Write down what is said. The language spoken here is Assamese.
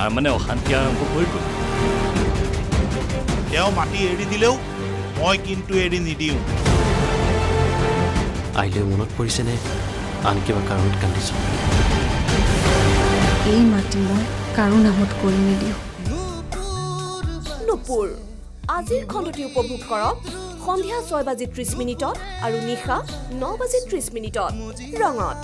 তাৰমানে অশান্তি আৰম্ভ হৈ গ'ল তেওঁ মাটি এৰি দিলেও মই কিন্তু এৰি নিদিওঁ আহিলৈ মনত পৰিছেনে আন কিবা কাৰণত কান্দিছ এই মাটি মই কাৰো নামত কৰি নিদিওঁ নুপুৰ আজিৰ খণ্ডটি উপভোগ কৰক সন্ধিয়া ছয় বাজি ত্ৰিছ মিনিটত আৰু নিশা ন বাজি ত্ৰিছ মিনিটত ৰঙত।